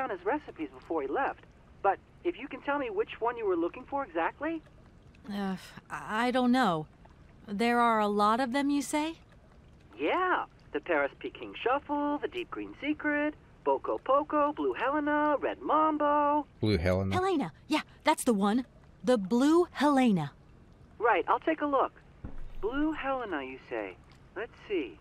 down his recipes before he left. But if you can tell me which one you were looking for exactly? Uh, I don't know. There are a lot of them, you say? Yeah. The Paris Peking Shuffle, the Deep Green Secret, Boko Poco, Blue Helena, Red Mambo. Blue Helena. Helena. Yeah, that's the one. The Blue Helena. Right, I'll take a look. Blue Helena, you say? Let's see.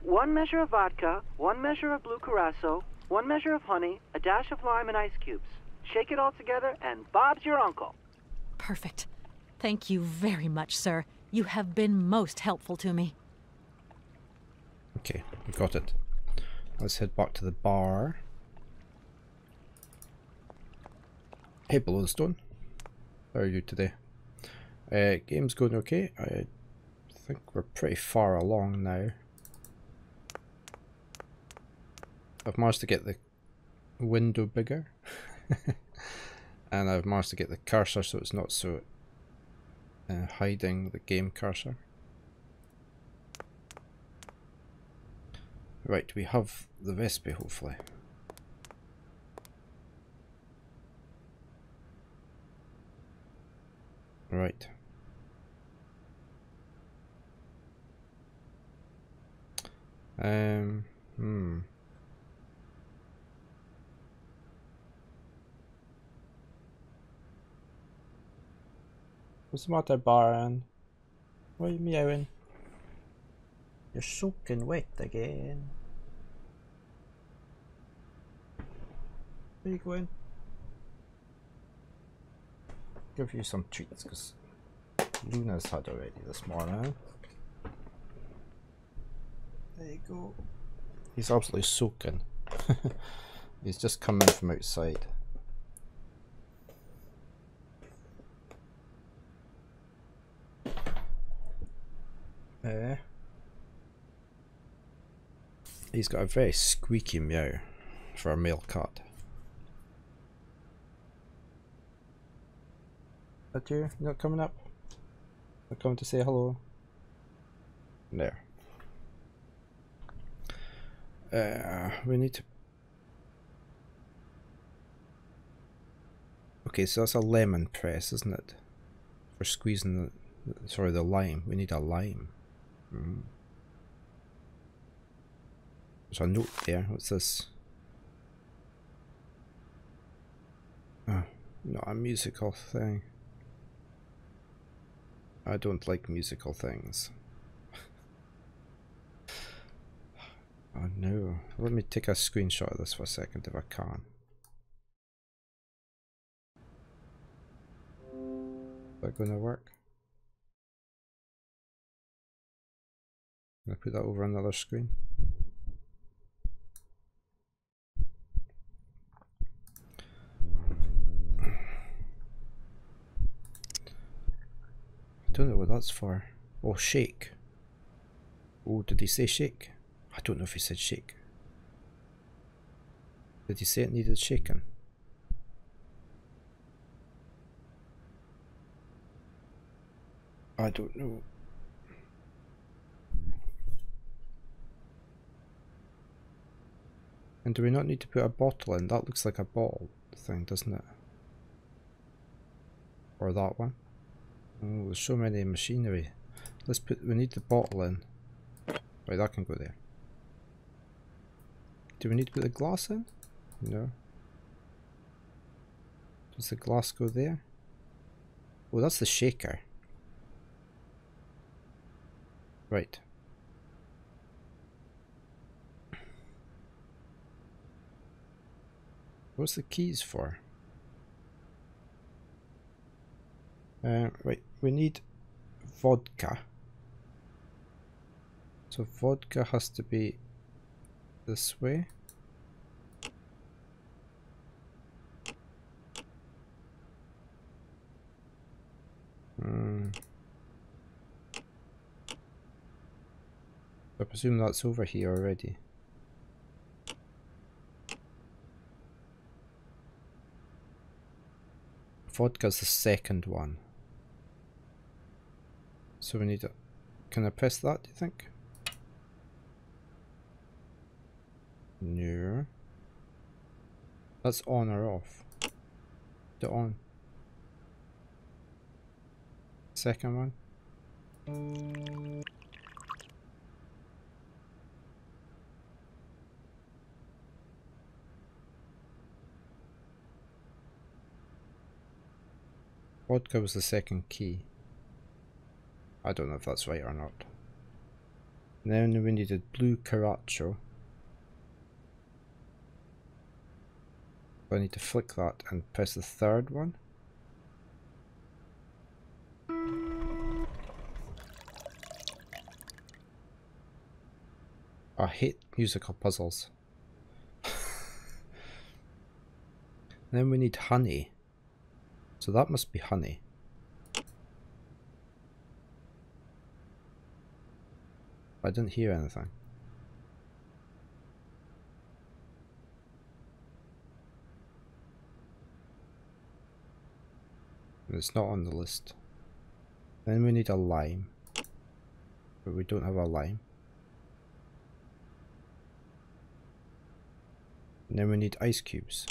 One measure of vodka, one measure of blue curacao, one measure of honey, a dash of lime, and ice cubes. Shake it all together, and Bob's your uncle. Perfect. Thank you very much, sir. You have been most helpful to me. Okay, we've got it. Let's head back to the bar. Hey, Below the Stone. How are you today? Uh, game's going okay. I think we're pretty far along now. I've managed to get the window bigger. and I've managed to get the cursor so it's not so uh, hiding the game cursor. Right, we have the recipe hopefully. Right. Um, hmm. What's the matter, Baron? Why are you meowing? You're soaking wet again. Where are you going? Give you some treats because Luna's had already this morning. There you go. He's absolutely soaking. He's just coming from outside. Uh, he's got a very squeaky meow for a male cat. That you? not coming up? Not coming to say hello? There. Uh, we need to... Okay, so that's a lemon press, isn't it? For squeezing the... Sorry, the lime. We need a lime. Mm. There's a note there. What's this? Oh, not a musical thing. I don't like musical things. oh no. Let me take a screenshot of this for a second if I can. Is that gonna work? Can I put that over another screen? I don't know what that's for. Oh, shake. Oh, did he say shake? I don't know if he said shake. Did he say it needed shaking? I don't know. And do we not need to put a bottle in? That looks like a bottle thing, doesn't it? Or that one. Oh, there's so many machinery. Let's put, we need the bottle in. Right, that can go there. Do we need to put the glass in? No. Does the glass go there? Oh, that's the shaker. Right. What's the keys for? Uh, right, we need vodka. So vodka has to be this way. Hmm. I presume that's over here already. Vodka's the second one. So we need to... Can I press that, do you think? No. That's on or off. The on. Second one. Vodka was the second key. I don't know if that's right or not. then we needed blue Caracho. I need to flick that and press the third one. I hate musical puzzles. then we need honey. So that must be honey. I didn't hear anything. It's not on the list. Then we need a lime. But we don't have a lime. And then we need ice cubes.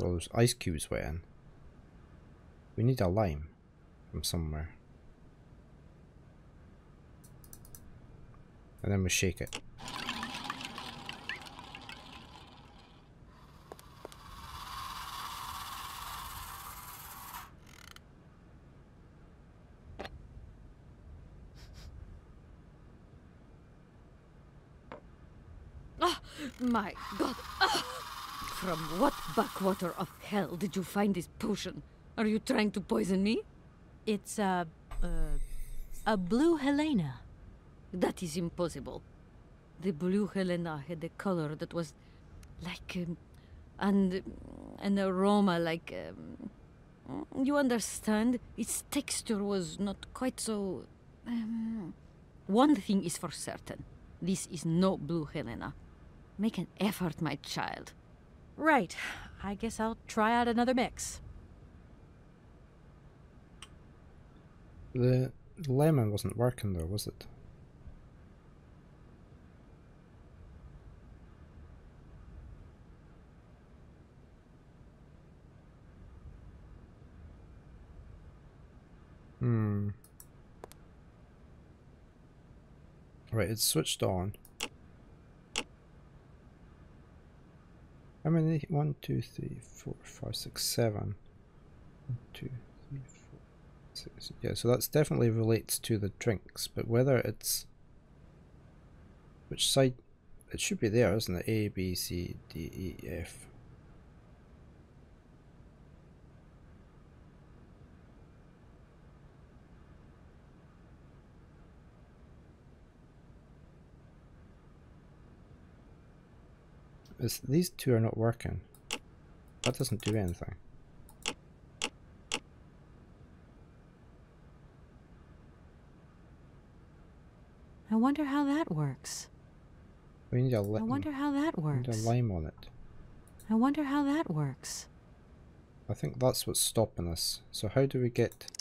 Well, those ice cubes went in. We need a lime from somewhere. And then we shake it. Oh, my God. Ah! From what backwater of hell did you find this potion? Are you trying to poison me? It's a. Uh, a blue Helena. That is impossible. The blue Helena had a color that was like. Um, and an aroma like. Um, you understand? Its texture was not quite so. Um, one thing is for certain this is no blue Helena. Make an effort, my child. Right. I guess I'll try out another mix. The lemon wasn't working though, was it? Hmm. Right, it's switched on. How many? One, two, three, four, five, six, seven. One, two, three, four, six. Yeah, so that's definitely relates to the drinks, but whether it's which side it should be there, isn't it? A, B, C, D, E, F. Is these two are not working. That doesn't do anything. I wonder how that works. We need a I lime. wonder how that we need works. a lime on it. I wonder how that works. I think that's what's stopping us. So how do we get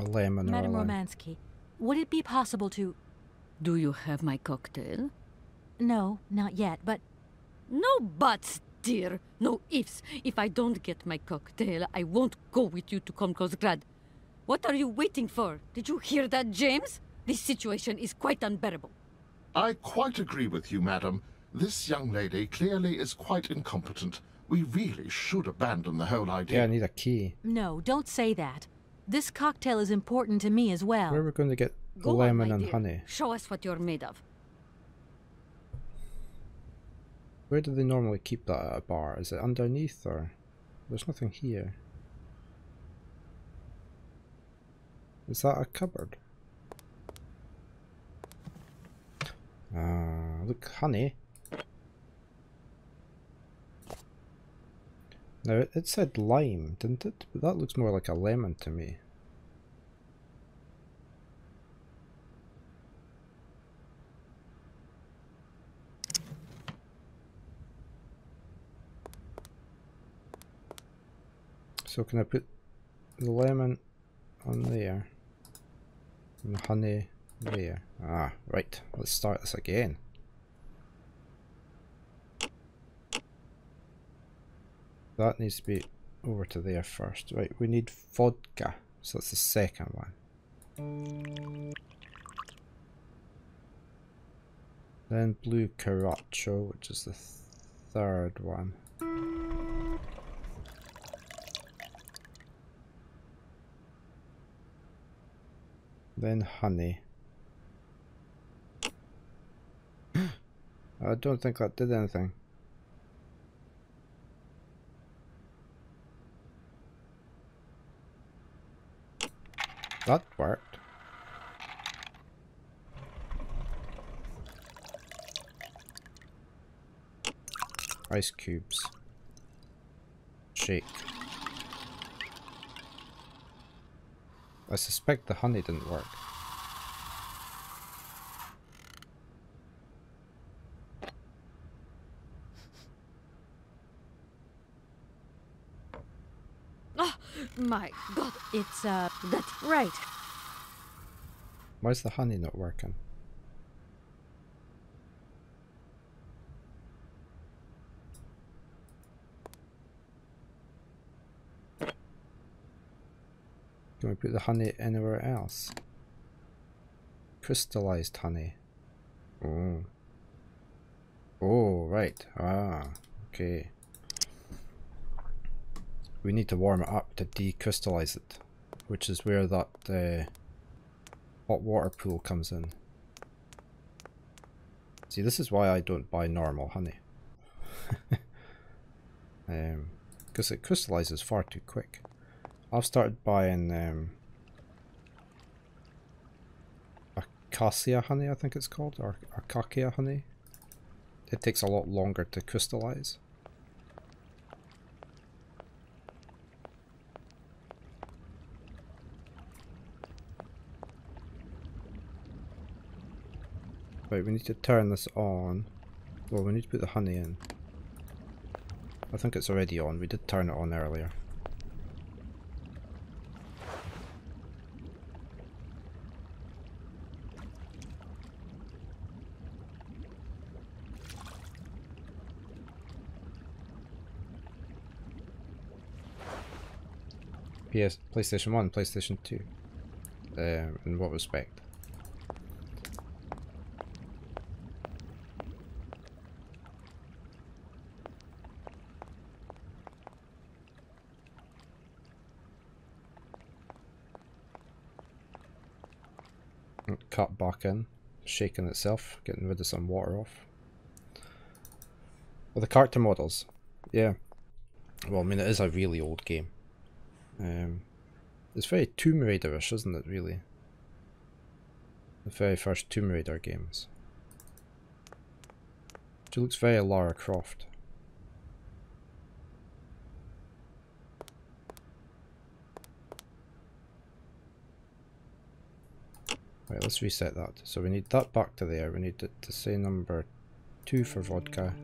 a lemon or a Madame lime? Romansky, would it be possible to. Do you have my cocktail? No, not yet, but No buts, dear. No ifs. If I don't get my cocktail, I won't go with you to Komkolzgrad. What are you waiting for? Did you hear that, James? This situation is quite unbearable. I quite agree with you, madam. This young lady clearly is quite incompetent. We really should abandon the whole idea. Yeah, I need a key. no, don't say that. This cocktail is important to me as well. Where are we going to get the Go lemon my and dear. honey? Show us what you're made of. Where do they normally keep that at a bar? Is it underneath or? There's nothing here. Is that a cupboard? Ah, look, honey. Now, it, it said lime, didn't it? But that looks more like a lemon to me. So can I put the lemon on there? And the honey there. Ah, right. Let's start this again. That needs to be over to there first. Right, we need vodka. So that's the second one. Then blue Caracho, which is the th third one. Then honey. I don't think that did anything. That worked. Ice cubes. Shake. I suspect the honey didn't work. Oh, my God. It's, uh, That's right. Why's the honey not working? Can we put the honey anywhere else? Crystallized honey. Oh. Oh, right. Ah, okay. We need to warm it up to decrystallize it, which is where that uh, hot water pool comes in. See, this is why I don't buy normal honey. um, because it crystallizes far too quick. I've started buying um, acacia honey, I think it's called, or acacia honey. It takes a lot longer to crystallize. Right, we need to turn this on. Well, we need to put the honey in. I think it's already on. We did turn it on earlier. PS, PlayStation 1, PlayStation 2. Um, in what respect? cut back in, shaking itself, getting rid of some water off. Well, the character models, yeah. Well, I mean, it is a really old game. Um, it's very Tomb Raider-ish, isn't it, really? The very first Tomb Raider games. She looks very Lara Croft. Right, let's reset that. So we need that back to there. We need it to say number 2 for vodka.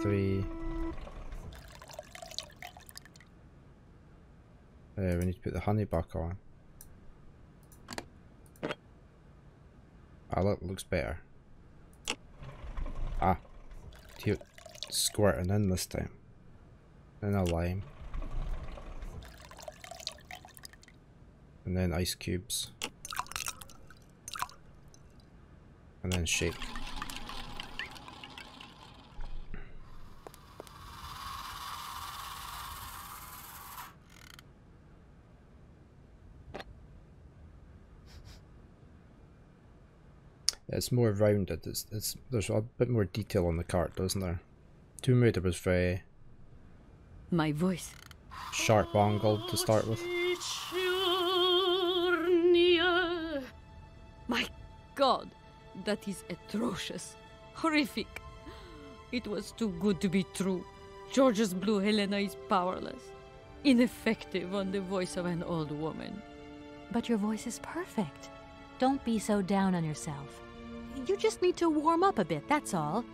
3. Uh, we need to put the honey back on. Ah, look, looks better. Ah, squirting in this time. And a lime. and then ice cubes and then shake It's more rounded. It's, it's there's a bit more detail on the cart, doesn't there? Tomb Raider was very My voice. sharp angled to start with. My god, that is atrocious. Horrific. It was too good to be true. George's Blue Helena is powerless, ineffective on the voice of an old woman. But your voice is perfect. Don't be so down on yourself. You just need to warm up a bit, that's all.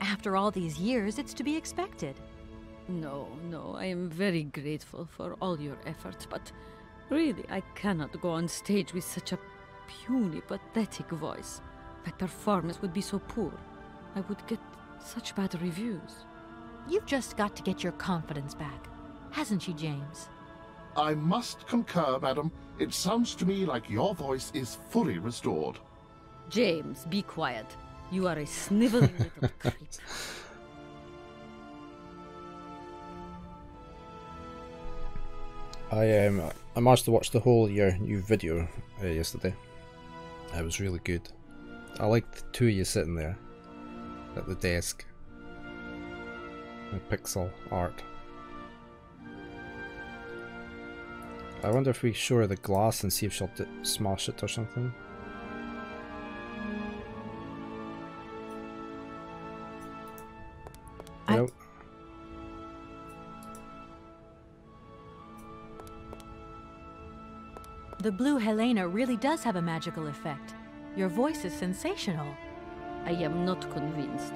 After all these years, it's to be expected. No, no, I am very grateful for all your efforts, but Really, I cannot go on stage with such a puny, pathetic voice. My performance would be so poor. I would get such bad reviews. You've just got to get your confidence back. Hasn't she, James? I must concur, madam. It sounds to me like your voice is fully restored. James, be quiet. You are a sniveling little creep. I um I managed to watch the whole your new video uh, yesterday. It was really good. I liked the two of you sitting there at the desk. The pixel art. I wonder if we show her the glass and see if she'll d- smash it or something. The blue Helena really does have a magical effect. Your voice is sensational. I am not convinced.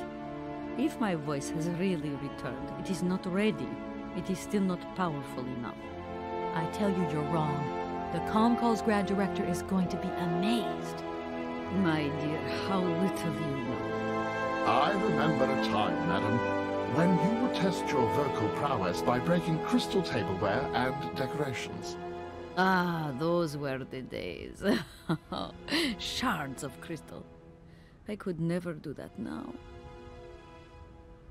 If my voice has really returned, it is not ready. It is still not powerful enough. I tell you, you're wrong. The Komkolzgrad director is going to be amazed. My dear, how little you know. I remember a time, madam, when you would test your vocal prowess by breaking crystal tableware and decorations. Ah, those were the days. Shards of crystal. I could never do that now.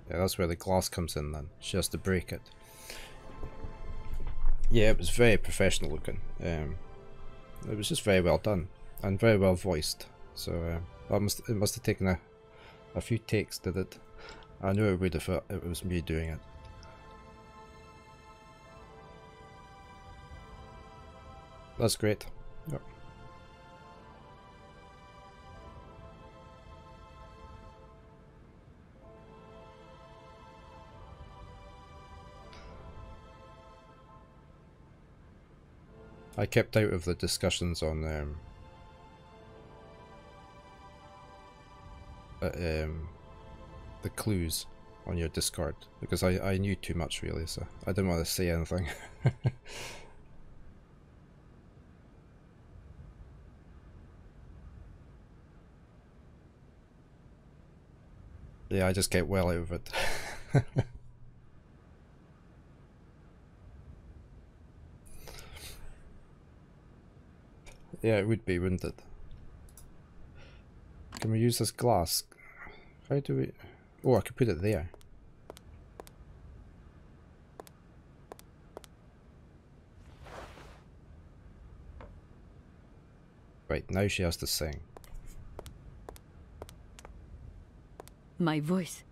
Yeah, that's where the glass comes in then. She has to break it. Yeah, it was very professional looking. Um, it was just very well done and very well voiced. So uh, that must it must have taken a a few takes did it. I knew it would if it, it was me doing it. That's great. Yep. I kept out of the discussions on um, uh, um, the clues on your Discord because I, I knew too much really, so I didn't want to say anything. yeah, I just get well over it. yeah, it would be, wouldn't it? Can we use this glass? How do we... Oh, I could put it there. Right, now she has to sing. my voice.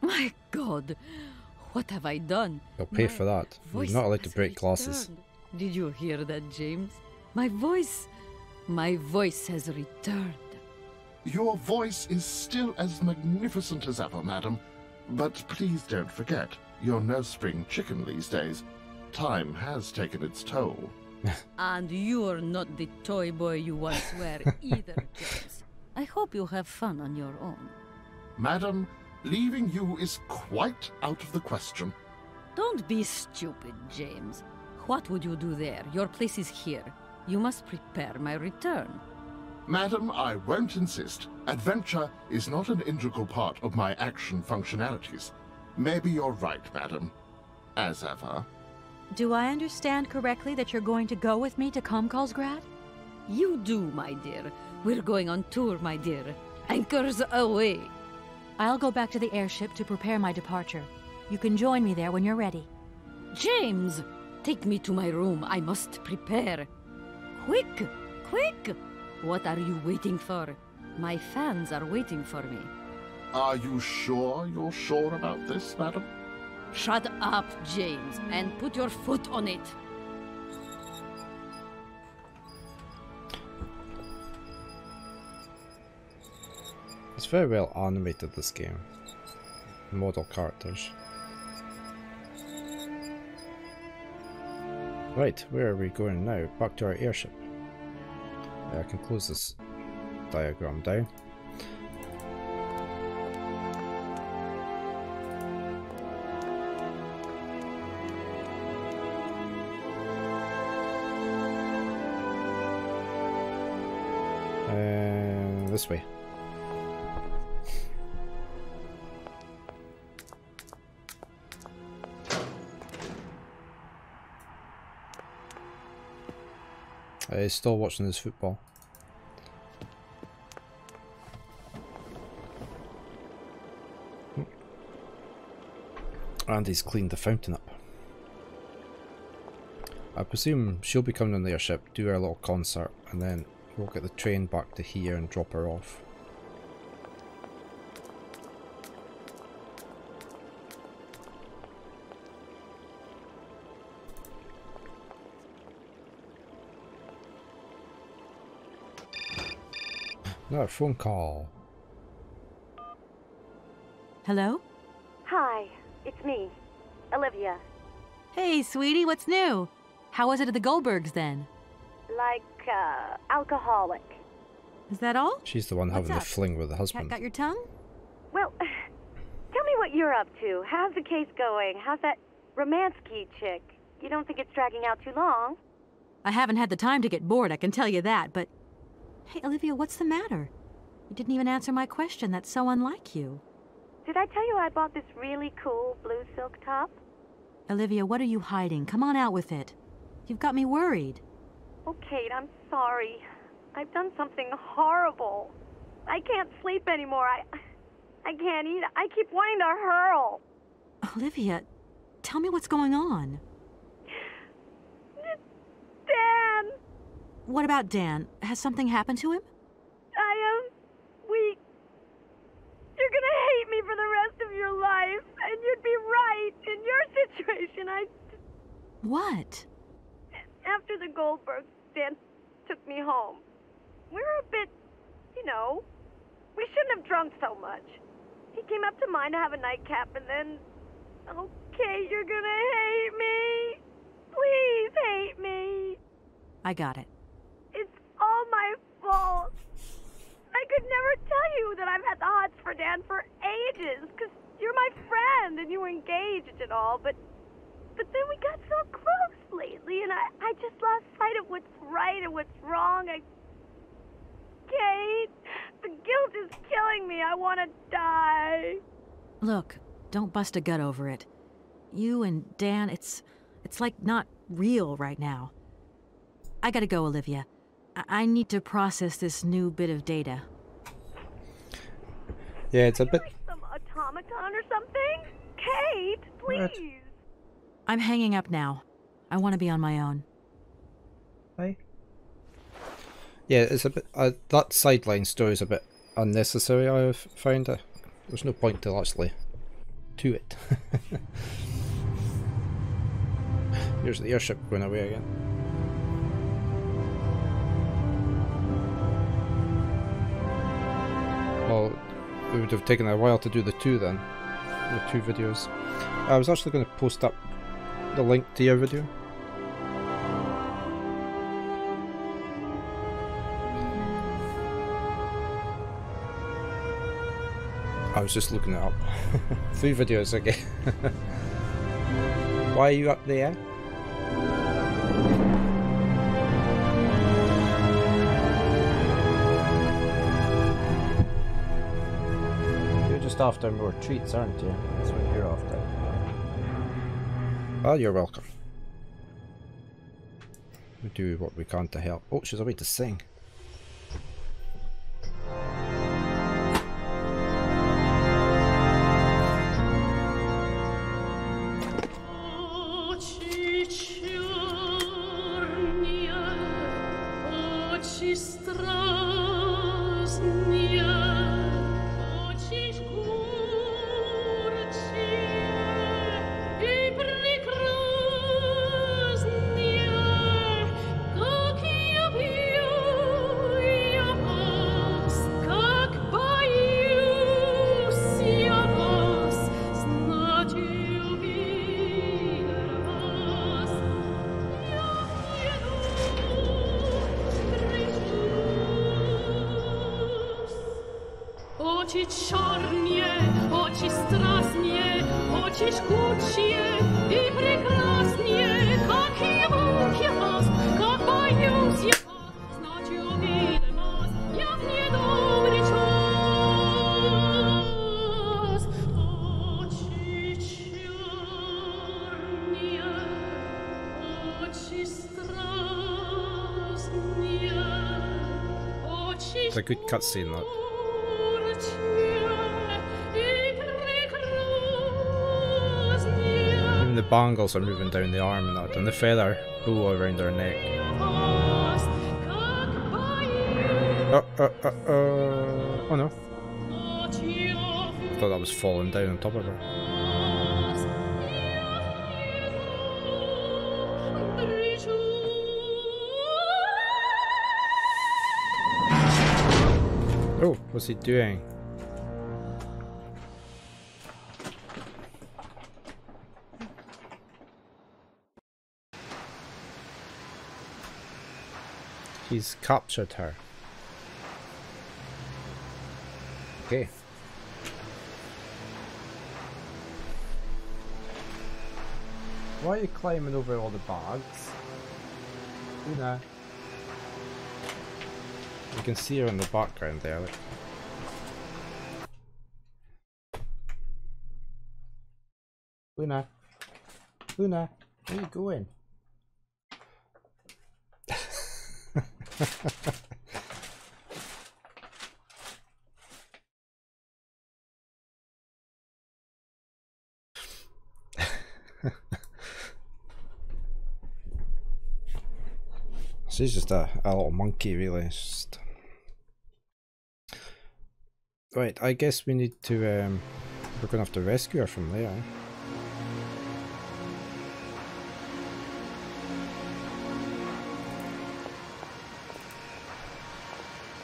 My god, what have I done? You'll pay my for that. You're not allowed to break glasses. Did you hear that, James? My voice, my voice has returned. Your voice is still as magnificent as ever, madam. But please don't forget, you're no spring chicken these days. Time has taken its toll. And you're not the toy boy you once were either, James. I hope you have fun on your own. Madam, leaving you is quite out of the question. Don't be stupid, James. What would you do there? Your place is here. You must prepare my return. Madam, I won't insist. Adventure is not an integral part of my action functionalities. Maybe you're right, madam. As ever. Do I understand correctly that you're going to go with me to Komkolzgrad? You do, my dear. We're going on tour, my dear. Anchors away. I'll go back to the airship to prepare my departure. You can join me there when you're ready. James, take me to my room. I must prepare. Quick, quick! What are you waiting for? My fans are waiting for me. Are you sure you're sure about this, madam? Shut up, James, and put your foot on it. It's very well animated, this game. Model characters. Right, where are we going now? Back to our airship. I can close this diagram down. This way. Uh, he's still watching his football. And he's cleaned the fountain up. I presume she'll be coming on the airship, do our little concert, and then we'll get the train back to here and drop her off. No, phone call. Hello? Hi, it's me, Olivia. Hey, sweetie, what's new? How was it at the Goldbergs then? Like, uh, alcoholic. Is that all? She's the one What's having up? the fling with the Cat husband. got your tongue? Well, tell me what you're up to. How's the case going? How's that Romansky chick? You don't think it's dragging out too long? I haven't had the time to get bored, I can tell you that, but. Hey, Olivia, what's the matter? You didn't even answer my question. That's so unlike you. Did I tell you I bought this really cool blue silk top? Olivia, what are you hiding? Come on out with it. You've got me worried. Oh, Kate, I'm sorry. I've done something horrible. I can't sleep anymore. I, I can't eat. I keep wanting to hurl. Olivia, tell me what's going on. Dan, What about Dan? Has something happened to him? I am. We. You're gonna hate me for the rest of your life, and you'd be right. In your situation, I. What? After the Goldberg, Dan took me home. We were a bit, you know, we shouldn't have drunk so much. He came up to mine to have a nightcap, and then. Okay, you're gonna hate me. Please hate me. I got it. All my fault. I could never tell you that I've had the hots for Dan for ages, because you're my friend and you were engaged and all, but but then we got so close lately, and I, I just lost sight of what's right and what's wrong. I, Kate, the guilt is killing me. I want to die. Look, don't bust a gut over it. You and Dan, it's it's like not real right now. I gotta go, Olivia. I, I need to process this new bit of data. Yeah, it's a bit. Some automaton or something? Kate, What? please. I'm hanging up now. I want to be on my own. Hi. Yeah, it's a bit. Uh, that sideline story is a bit unnecessary. I've found it. There's no point to actually to it. Here's the airship going away again. Would have taken a while to do the two then. The two videos. I was actually going to post up the link to your video. I was just looking it up. Three videos again. Why are you up there? After more treats, aren't you? That's what you're after. Oh, you're welcome. We do what we can to help. Oh, she's away to sing. Good cutscene, that. Even the bangles are moving down the arm and that, and the feather bow around her neck. Oh, oh, oh, oh, oh no. Thought that was falling down on top of her. What's he doing? He's captured her. Okay. Why are you climbing over all the bags? Una. You can see her in the background there. Luna. Luna, where you going? She's just a, a little monkey, really. Just... Right, I guess we need to. Um, we're gonna have to rescue her from there.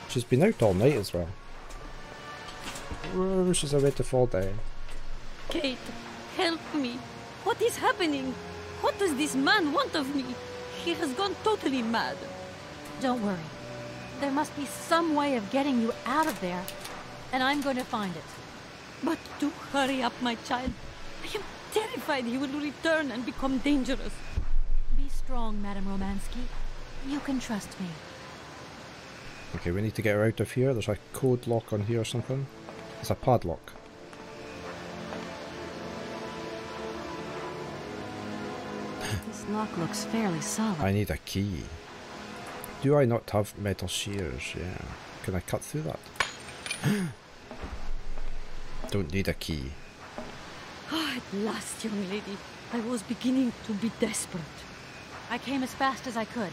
She's been out all night as well. Whoa, she's about to fall down. Kate, help me. What is happening? What does this man want of me? He has gone totally mad. Don't worry. There must be some way of getting you out of there, and I'm going to find it. But do hurry up, my child. I am terrified he will return and become dangerous. Be strong, Madame Romansky. You can trust me. Okay, we need to get her out of here. There's a code lock on here or something. It's a padlock. This lock looks fairly solid. I need a key. Do I not have metal shears? Yeah. Can I cut through that? Don't need a key. Ah, at last, young lady. I was beginning to be desperate. I came as fast as I could.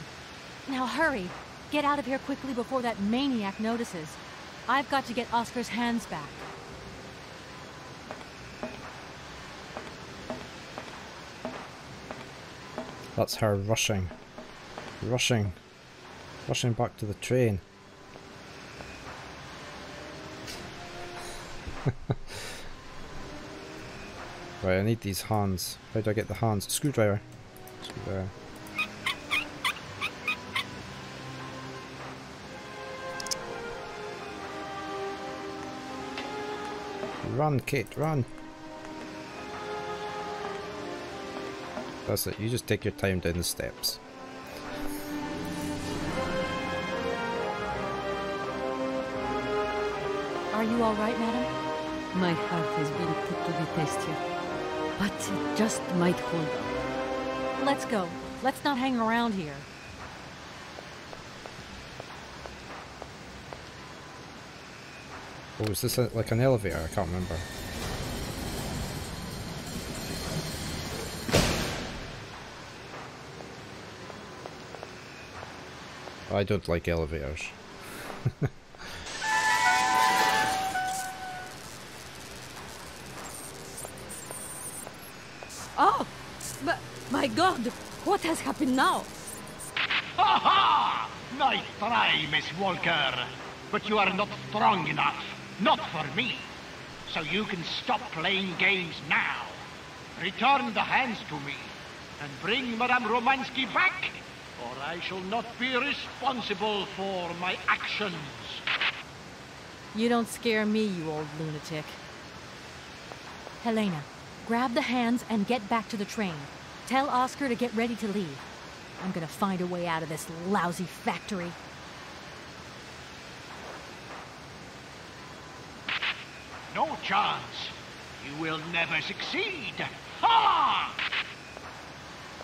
Now hurry. Get out of here quickly before that maniac notices. I've got to get Oscar's hands back. That's her rushing. Rushing. Rushing back to the train. right, I need these hands. How do I get the hands? Screwdriver. Screwdriver. Run, Kate, run! That's it, you just take your time down the steps. Are you all right, madam? My heart has been put to the test here. But it just might hold up. Let's go. Let's not hang around here. Oh, is this a, like an elevator? I can't remember. I don't like elevators. Oh! But, my God! What has happened now? Ha ha! Nice try, Miss Walker. But you are not strong enough. Not for me. So you can stop playing games now. Return the hands to me. And bring Madame Romansky back, or I shall not be responsible for my actions. You don't scare me, you old lunatic. Helena, grab the hands and get back to the train. Tell Oscar to get ready to leave. I'm gonna find a way out of this lousy factory. No chance. You will never succeed. Ha!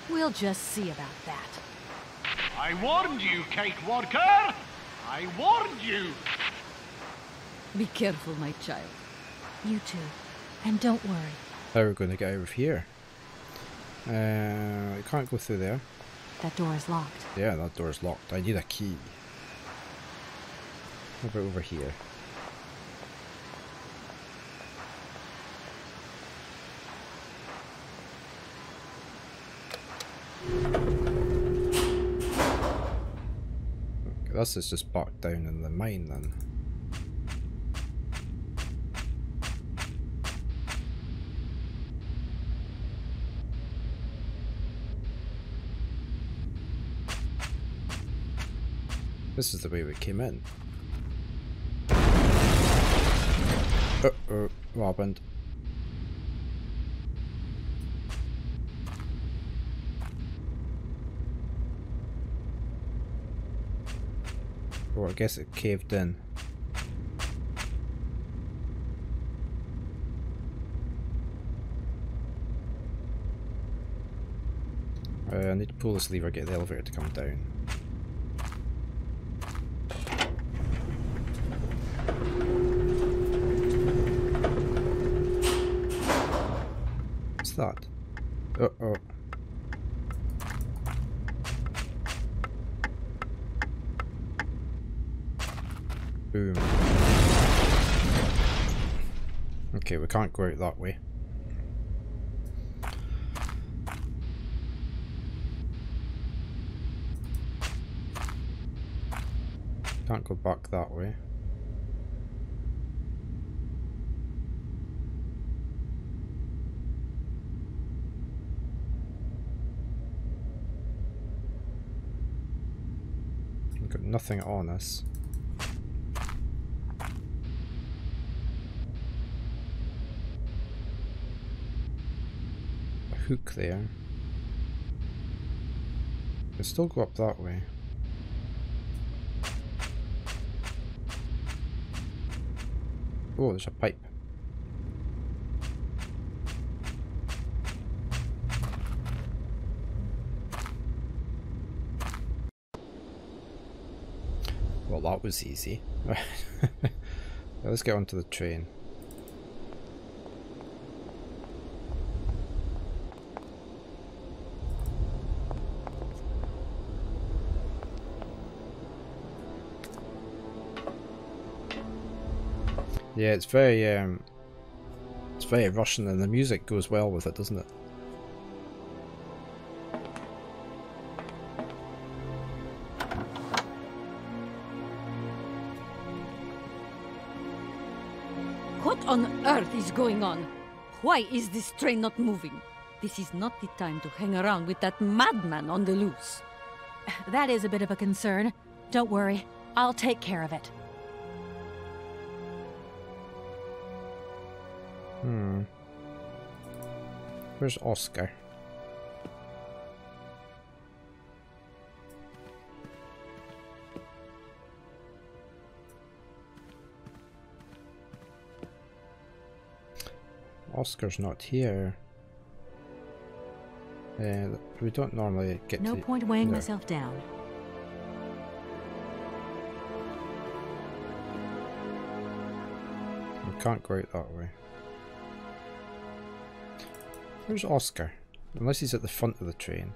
We'll just see about that. I warned you, Kate Walker. I warned you. Be careful, my child. You too. And don't worry. How are we going to get out of here? Uh, I can't go through there. That door is locked. Yeah, that door is locked. I need a key. What about over here? This is just back down in the mine then. This is the way we came in. Uh-oh, what happened? Oh, I guess it caved in. Uh, I need to pull this lever, get the elevator to come down. What's that? Uh oh. Okay, we can't go out that way. Can't go back that way. We've got nothing on us. Hook there. Can still go up that way. Oh, there's a pipe. Well, that was easy. Let's get onto the train. Yeah, it's very um, it's very Russian, and the music goes well with it, doesn't it? What on earth is going on? Why is this train not moving? This is not the time to hang around with that madman on the loose. That is a bit of a concern. Don't worry, I'll take care of it. Hmm. Where's Oscar? Oscar's not here. Uh, we don't normally get No point weighing myself down. We can't go out that way. Where's Oscar? Unless he's at the front of the train.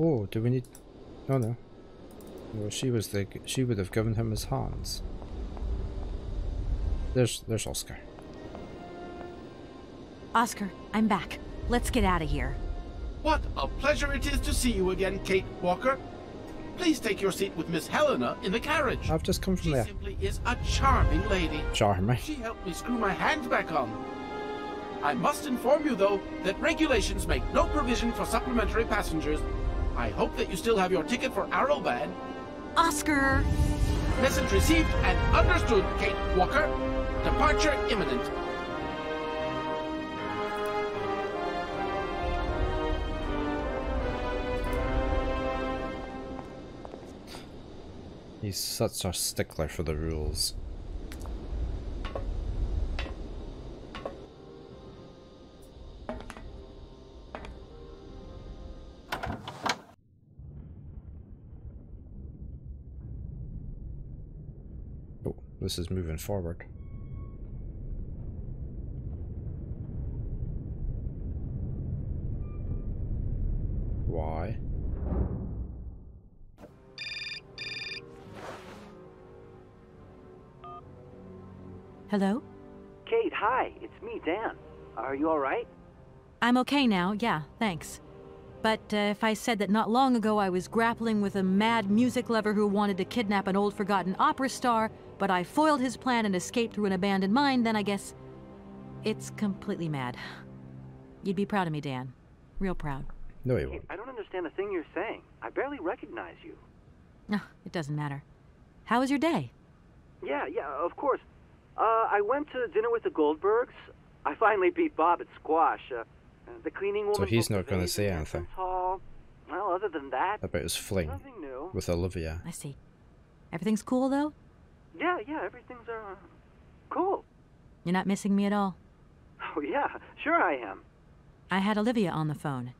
Oh, do we need... No. Well, she was the... She would have given him his hands. There's... There's Oscar. Oscar, I'm back. Let's get out of here. What a pleasure it is to see you again, Kate Walker. Please take your seat with Miss Helena in the carriage. I've just come from she there. simply is a charming lady. Charming. She helped me screw my hand back on. I must inform you, though, that regulations make no provision for supplementary passengers. I hope that you still have your ticket for Aralbad. Oscar! Message received and understood, Kate Walker. Departure imminent. He's such a stickler for the rules. This is moving forward. Why? Hello? Kate, hi. It's me, Dan. Are you all right? I'm okay now, yeah, thanks. But uh, if I said that not long ago I was grappling with a mad music lover who wanted to kidnap an old forgotten opera star, but I foiled his plan and escaped through an abandoned mine, then I guess it's completely mad. You'd be proud of me, Dan. Real proud. No, he Kate, won't. I don't understand a thing you're saying. I barely recognize you. No, it doesn't matter. How was your day? Yeah, yeah, of course. Uh, I went to dinner with the Goldbergs. I finally beat Bob at squash. Uh, the cleaning woman. So he's not gonna say in the anything. entrance Hall. Well, other than that, About his fling nothing new. with Olivia. I see. Everything's cool, though? Yeah, yeah, everything's uh, cool. You're not missing me at all? Oh yeah, sure I am. I had Olivia on the phone.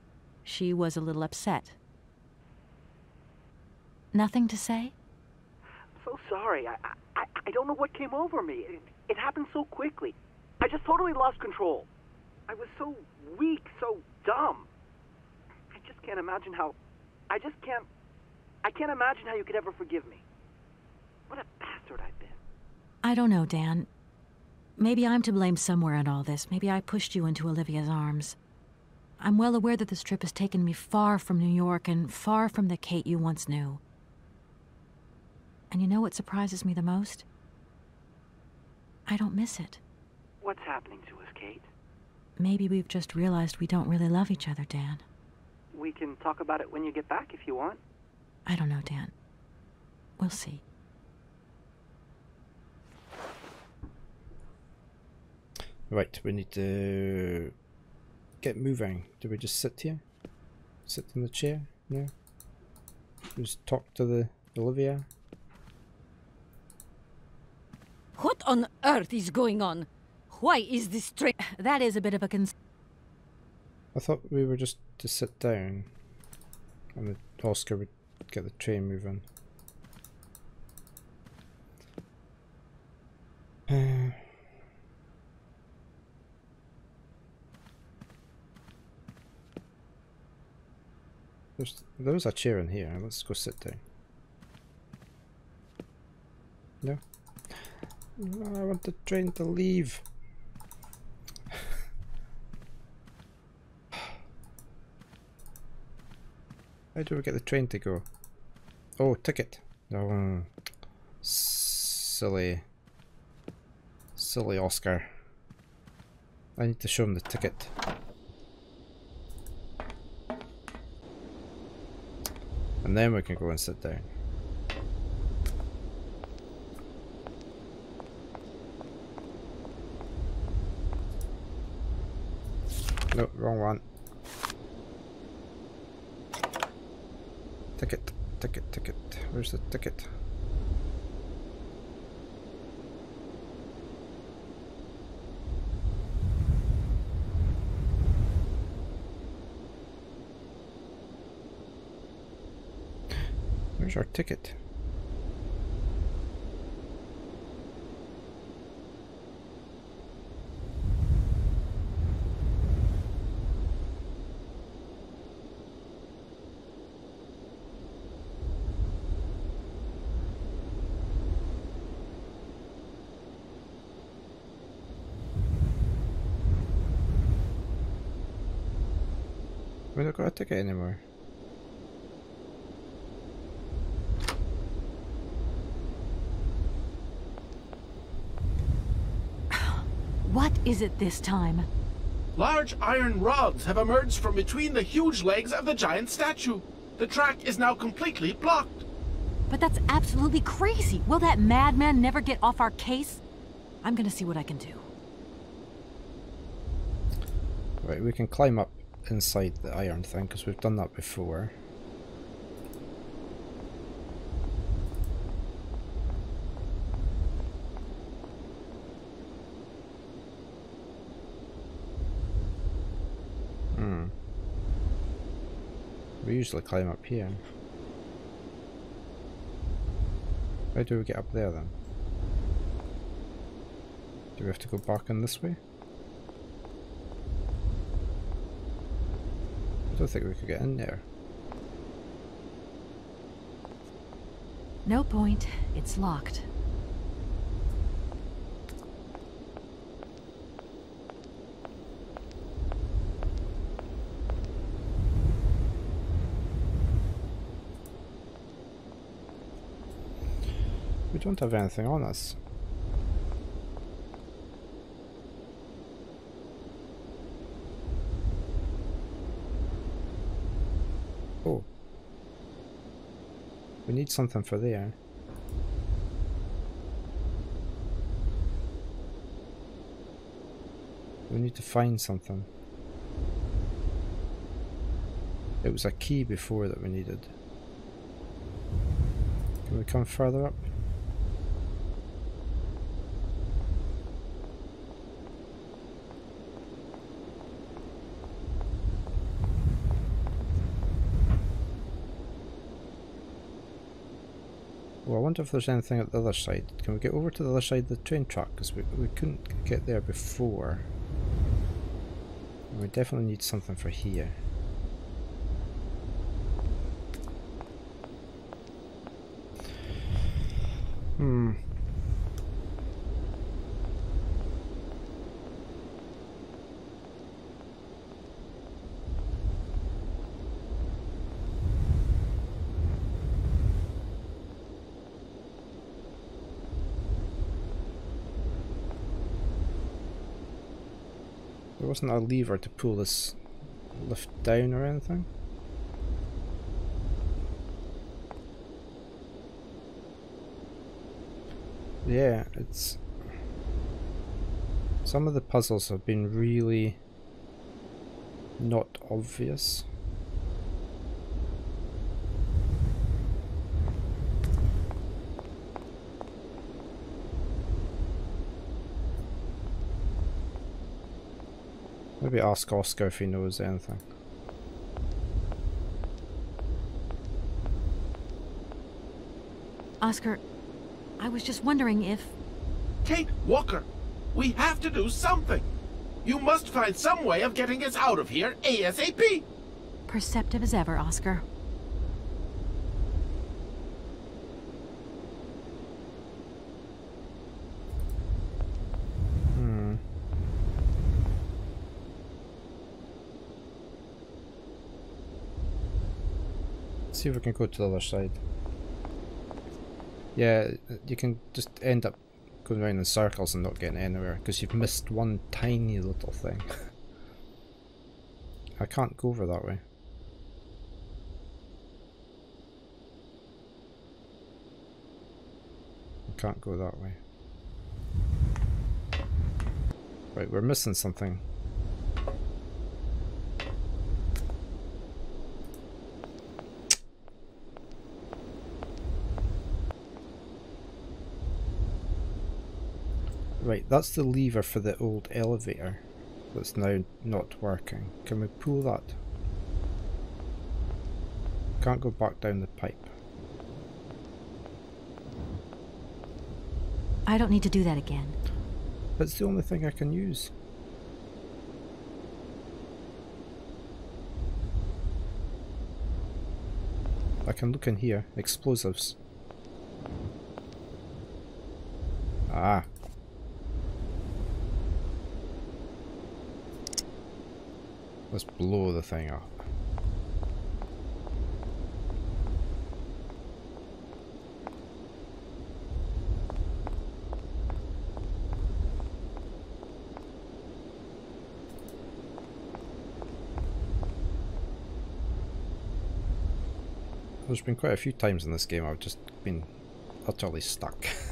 She was a little upset. Nothing to say? I'm So sorry. I, I, I don't know what came over me. It, it happened so quickly. I just totally lost control. I was so weak, so dumb. I just can't imagine how. I just can't. I can't imagine how you could ever forgive me. What a bastard I've been. I don't know, Dan. Maybe I'm to blame somewhere in all this. Maybe I pushed you into Olivia's arms. I'm well aware that this trip has taken me far from New York and far from the Kate you once knew. And you know what surprises me the most? I don't miss it. What's happening to us, Kate? Maybe we've just realized we don't really love each other, Dan. We can talk about it when you get back if you want. I don't know, Dan. We'll see. Right, we need to get moving. Do we just sit here? Sit in the chair? No? Just talk to the Olivia? What on earth is going on? Why is this train? That is a bit of a concern. I thought we were just to sit down and Oscar would get the train moving. Uh, there's there's a chair in here. Let's go sit down. No. No, I want the train to leave. How do we get the train to go? Oh, ticket. Oh, hmm. silly. Silly Oscar. I need to show him the ticket. Then we can go and sit down. No, wrong one. Ticket, ticket, ticket. Where's the ticket? our ticket. We don't got a ticket anymore. Is it this time? Large iron rods have emerged from between the huge legs of the giant statue. The track is now completely blocked. But that's absolutely crazy. Will that madman never get off our case? I'm gonna see what I can do. Right, we can climb up inside the iron thing because we've done that before. Hmm. We usually climb up here. How do we get up there then? Do we have to go back in this way? I don't think we could get in there. No point. It's locked. We don't have anything on us. Oh. We need something for there. We need to find something. It was a key before that we needed. Can we come further up? Wonder if there's anything at the other side. Can we get over to the other side of the train track? Because we, we couldn't get there before. We definitely need something for here. Hmm. There wasn't a lever to pull this lift down or anything. Yeah, it's... Some of the puzzles have been really not obvious. Maybe ask Oscar if he knows anything. Oscar, I was just wondering if... Kate Walker, we have to do something. You must find some way of getting us out of here ASAP. Perceptive as ever, Oscar. Hmm. See if we can go to the other side. Yeah, you can just end up going around in circles and not getting anywhere because you've missed one tiny little thing. I can't go over that way. I can't go that way. Right, we're missing something. Right, that's the lever for the old elevator that's now not working. Can we pull that? Can't go back down the pipe. I don't need to do that again. That's the only thing I can use. I can look in here. Explosives. Ah. Let's blow the thing up. There's been quite a few times in this game I've just been utterly stuck.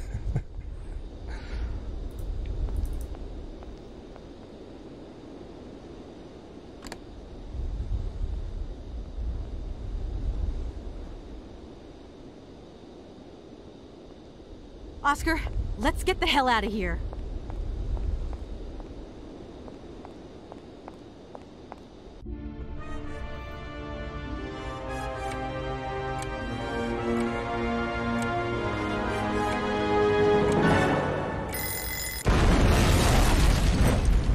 Oscar, let's get the hell out of here.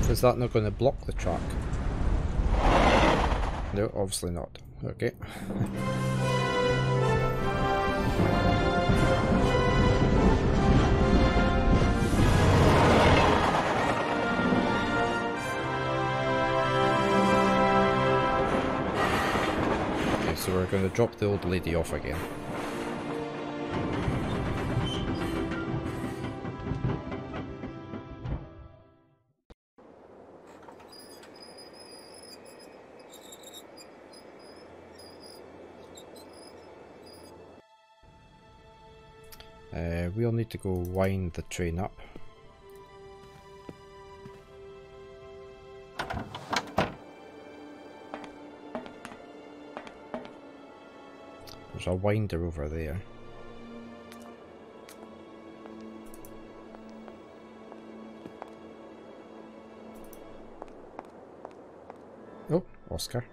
Is that not going to block the track? No, obviously not. Okay. going to drop the old lady off again. Uh, we'll need to go wind the train up. There's a winder over there. Oh, Oscar.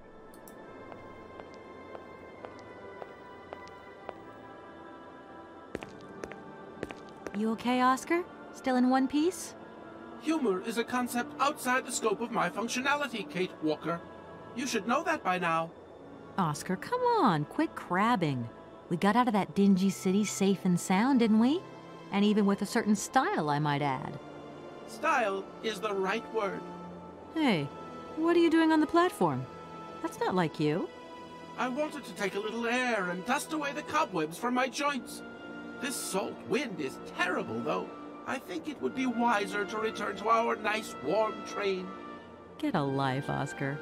You okay, Oscar? Still in one piece? Humor is a concept outside the scope of my functionality, Kate Walker. You should know that by now. Oscar, come on, quit crabbing. We got out of that dingy city safe and sound, didn't we? And even with a certain style, I might add. Style is the right word. Hey, what are you doing on the platform? That's not like you. I wanted to take a little air and dust away the cobwebs from my joints. This salt wind is terrible, though. I think it would be wiser to return to our nice warm train. Get a life, Oscar.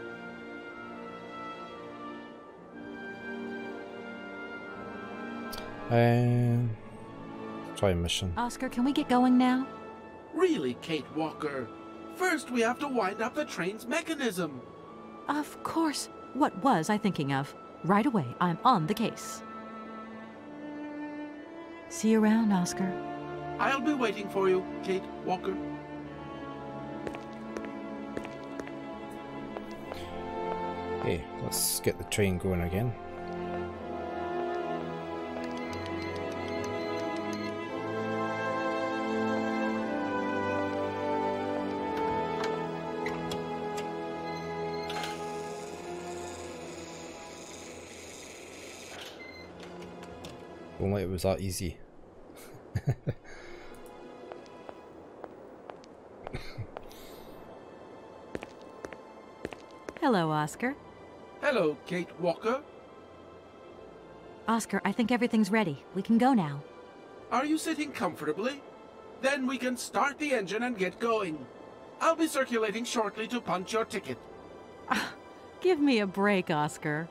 Um, try a mission. Oscar, can we get going now? Really, Kate Walker? First, we have to wind up the train's mechanism. Of course. What was I thinking of? Right away, I'm on the case. See you around, Oscar. I'll be waiting for you, Kate Walker. Hey, let's get the train going again. Only it was that easy. Hello, Oscar. Hello, Kate Walker. Oscar, I think everything's ready. We can go now. Are you sitting comfortably? Then we can start the engine and get going. I'll be circulating shortly to punch your ticket. Ah, give me a break, Oscar.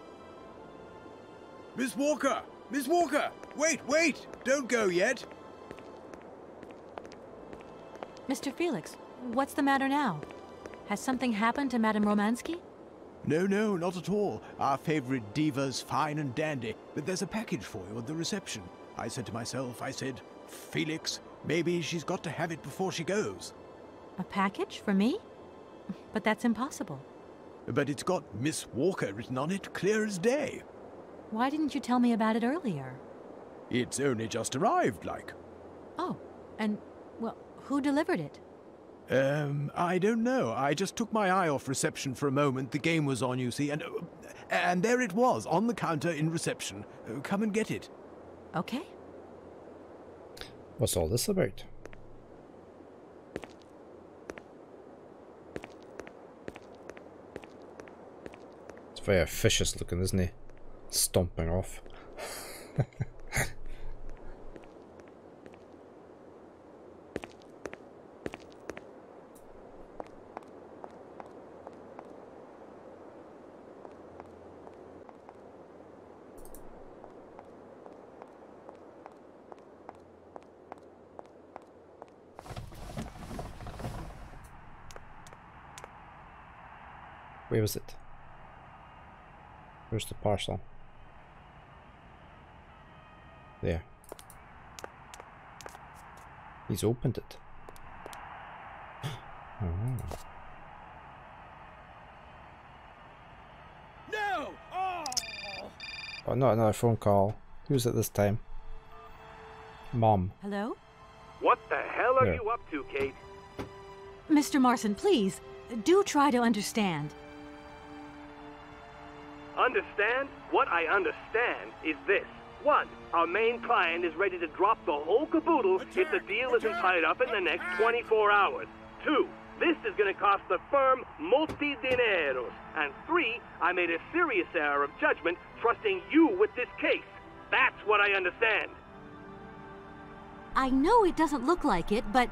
Miss Walker! Miss Walker! Wait, wait! Don't go yet! Mr. Felix, what's the matter now? Has something happened to Madame Romansky? No, no, not at all. Our favorite diva's fine and dandy, but there's a package for you at the reception. I said to myself, I said, Felix, maybe she's got to have it before she goes. A package for me? But that's impossible. But it's got Miss Walker written on it, clear as day. Why didn't you tell me about it earlier? It's only just arrived, like. Oh, and, well, who delivered it? Um, I don't know. I just took my eye off reception for a moment. The game was on, you see, and uh, and there it was on the counter in reception. Uh, come and get it. Okay. What's all this about? It's very officious looking, isn't he? stomping off. Where was it? Where's the parcel? There. He's opened it. Oh. No! Oh! oh, not another phone call. Who's it this time? Mom. Hello? What the hell are Yeah. you up to, Kate? Mr. Marson, please, do try to understand. Understand? What I understand is this. One, our main client is ready to drop the whole caboodle if the deal isn't tied up in the next 24 hours. Two, this is going to cost the firm multi dineros. And three, I made a serious error of judgment trusting you with this case. That's what I understand. I know it doesn't look like it, but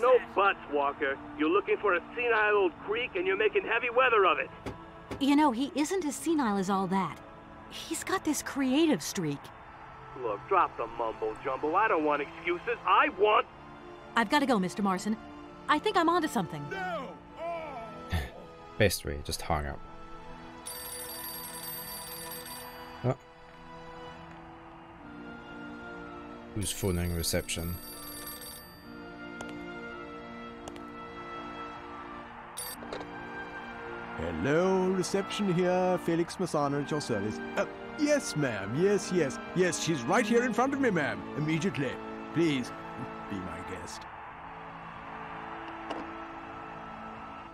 No buts, Walker. You're looking for a senile old creek and you're making heavy weather of it. you know, he isn't as senile as all that. He's got this creative streak. Look, drop the mumbo jumbo. I don't want excuses. I want. I've got to go, Mr. Marson. I think I'm onto something. No! Best way, just hang up. Oh. Who's phoning reception? Hello, reception here. Felix Massana at your service. Uh, yes, ma'am. Yes, yes. Yes, she's right here in front of me, ma'am. Immediately. Please, be my guest.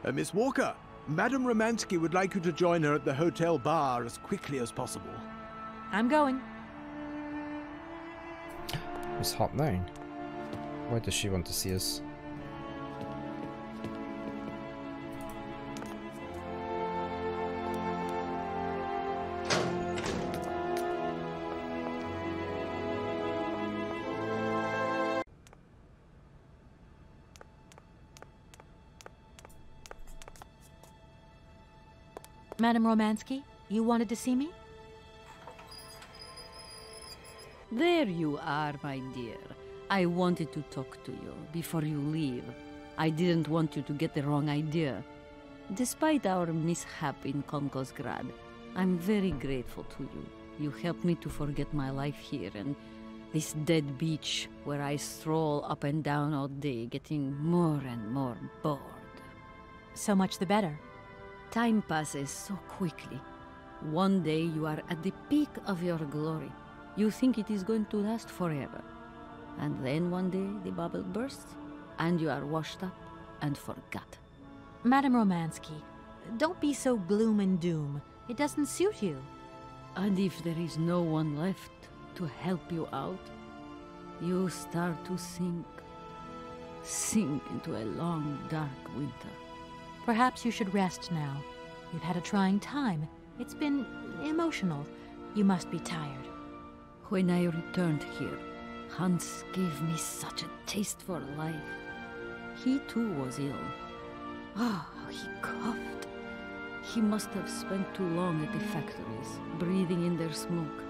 Uh, Miss Walker, Madame Romansky would like you to join her at the hotel bar as quickly as possible. I'm going. It's hot, happening? Why does she want to see us? Madame Romansky, you wanted to see me? There you are, my dear. I wanted to talk to you before you leave. I didn't want you to get the wrong idea. Despite our mishap in Komkolzgrad, I'm very grateful to you. You helped me to forget my life here and this dead beach where I stroll up and down all day, getting more and more bored. So much the better. Time passes so quickly. One day you are at the peak of your glory. You think it is going to last forever. And then one day the bubble bursts, and you are washed up and forgot. Madame Romansky, don't be so gloom and doom. It doesn't suit you. And if there is no one left to help you out, you start to sink. Sink into a long, dark winter. Perhaps you should rest now. You've had a trying time. It's been emotional. You must be tired. When I returned here, Hans gave me such a taste for life. He too was ill. Ah, how he coughed. He must have spent too long at the factories, breathing in their smoke.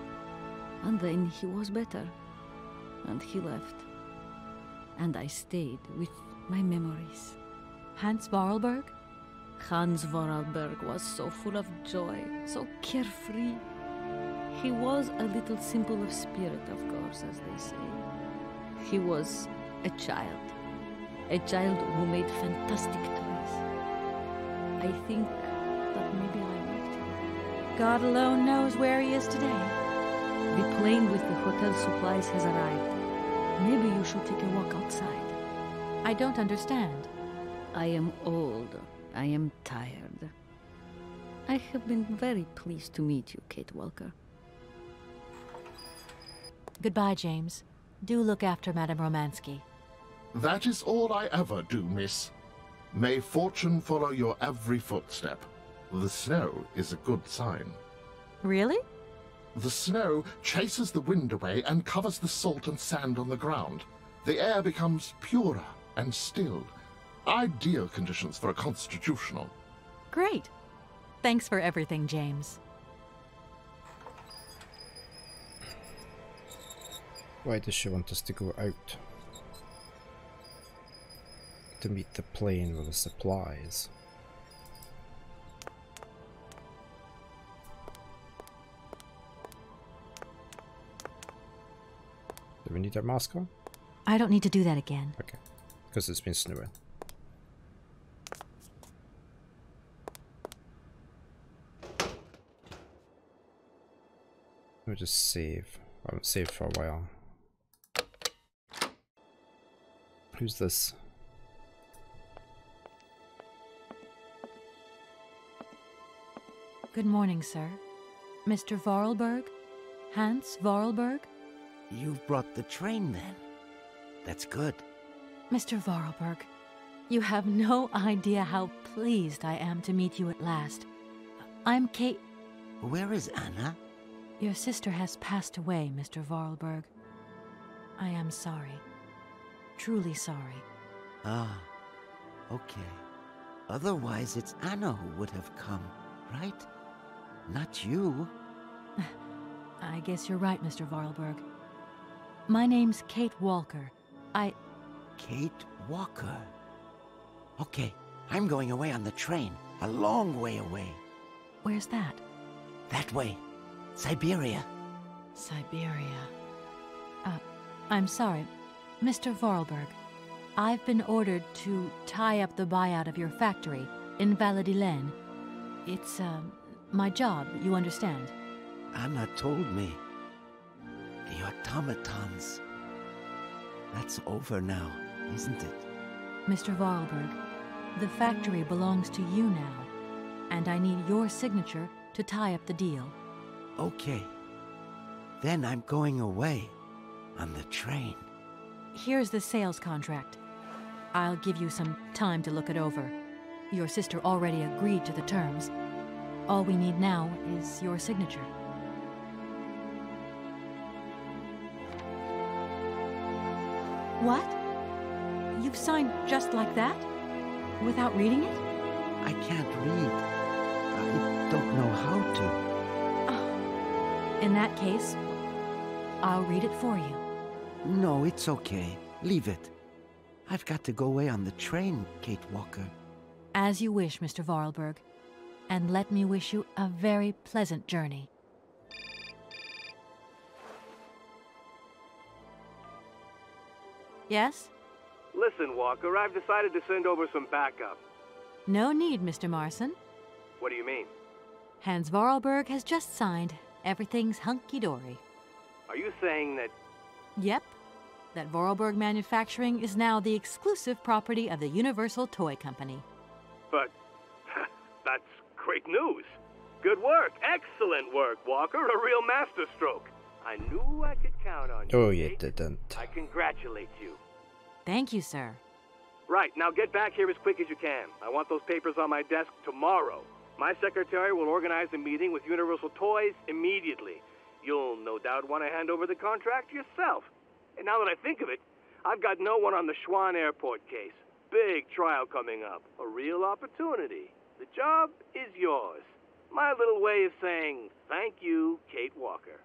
And then he was better. And he left. And I stayed with my memories. Hans Voralberg? Hans Voralberg was so full of joy, so carefree. He was a little simple of spirit, of course, as they say. He was a child. A child who made fantastic toys. I think that maybe I liked him. God alone knows where he is today. The plane with the hotel supplies has arrived. Maybe you should take a walk outside. I don't understand. I am old. I am tired. I have been very pleased to meet you, Kate Walker. Goodbye, James. Do look after Madame Romansky. That is all I ever do, miss. May fortune follow your every footstep. The snow is a good sign. Really? The snow chases the wind away and covers the salt and sand on the ground. The air becomes purer and still. Ideal conditions for a constitutional. Great. Thanks for everything, James. Why does she want us to go out? To meet the plane with the supplies. Do we need our mask on? I don't need to do that again. Okay. Because it's been snowing. Let me just save. I haven't saved for a while. Who's this? Good morning, sir. Mr. Voralberg? Hans Voralberg? You've brought the train then. That's good. Mr. Voralberg, you have no idea how pleased I am to meet you at last. I'm Kate. Where is Anna? Your sister has passed away, Mr. Voralberg. I am sorry. Truly sorry. Ah, okay. Otherwise, it's Anna who would have come, right? Not you. I guess you're right, Mr. Voralberg. My name's Kate Walker. I. Kate Walker. Okay, I'm going away on the train. A long way away. Where's that? That way. Siberia. Siberia. Uh, I'm sorry, Mr. Voralberg. I've been ordered to tie up the buyout of your factory in Valadilène. It's, uh, my job, you understand. Anna told me. The automatons. That's over now, isn't it? Mr. Voralberg, the factory belongs to you now, and I need your signature to tie up the deal. Okay. Then I'm going away on the train. Here's the sales contract. I'll give you some time to look it over. Your sister already agreed to the terms. All we need now is your signature. What? You've signed just like that? Without reading it? I can't read. I don't know how to. In that case, I'll read it for you. No, it's okay. Leave it. I've got to go away on the train, Kate Walker. As you wish, Mr. Voralberg. And let me wish you a very pleasant journey. Yes? Listen, Walker, I've decided to send over some backup. No need, Mr. Marson. What do you mean? Hans Voralberg has just signed. Everything's hunky dory. Are you saying that. Yep. That Voralberg Manufacturing is now the exclusive property of the Universal Toy Company. But. that's great news. Good work. Excellent work, Walker. A real masterstroke. I knew I could count on you. Oh, you didn't. I congratulate you. Thank you, sir. Right, now get back here as quick as you can. I want those papers on my desk tomorrow. My secretary will organize a meeting with Universal Toys immediately. You'll no doubt want to hand over the contract yourself. And now that I think of it, I've got no one on the Schwann Airport case. Big trial coming up. A real opportunity. The job is yours. My little way of saying thank you, Kate Walker.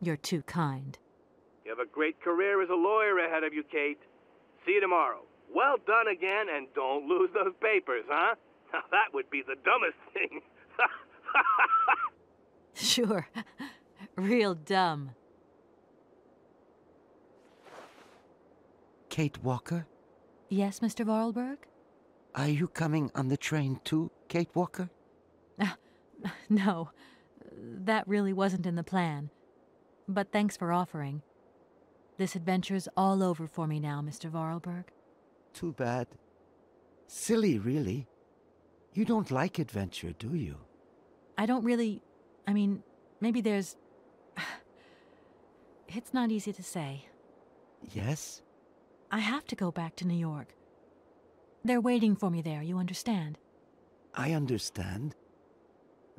You're too kind. You have a great career as a lawyer ahead of you, Kate. See you tomorrow. Well done again, and don't lose those papers, huh? Now, that would be the dumbest thing. sure. Real dumb. Kate Walker? Yes, Mr. Voralberg? Are you coming on the train too, Kate Walker? Uh, no. That really wasn't in the plan. But thanks for offering. This adventure's all over for me now, Mr. Voralberg. Too bad. Silly, really. You don't like adventure, do you? I don't really. I mean, maybe there's. It's not easy to say. Yes? I have to go back to New York. They're waiting for me there, you understand? I understand.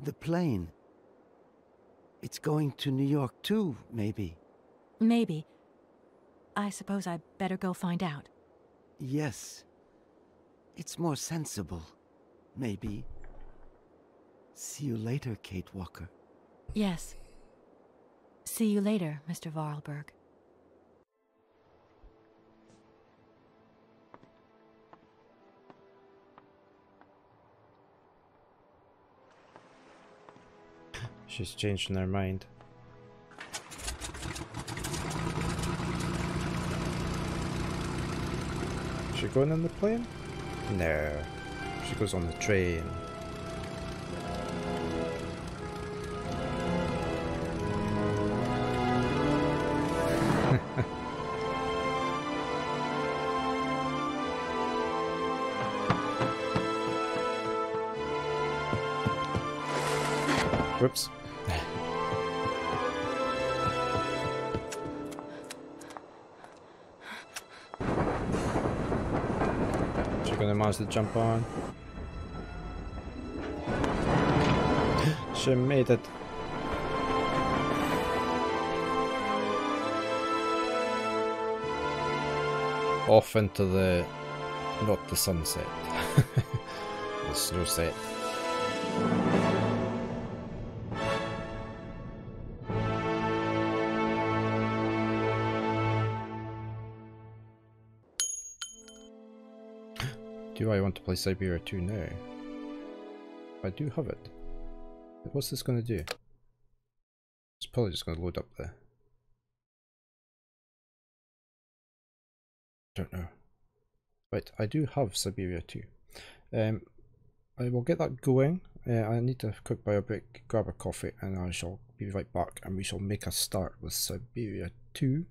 The plane. It's going to New York too, maybe. Maybe. I suppose I'd better go find out. Yes. It's more sensible maybe. See you later, Kate Walker. Yes. See you later, Mr. Voralberg. She's changing her mind. She going on the plane? No. She goes on the train. To jump on. she made it. Off into the not the sunset. the snow play Syberia 2 now? I do have it. What's this going to do? It's probably just going to load up there. Don't know. Right, I do have Syberia 2. Um, I will get that going. Uh, I need to quick buy a break, grab a coffee, and I shall be right back and we shall make a start with Syberia 2.